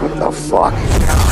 What the fuck?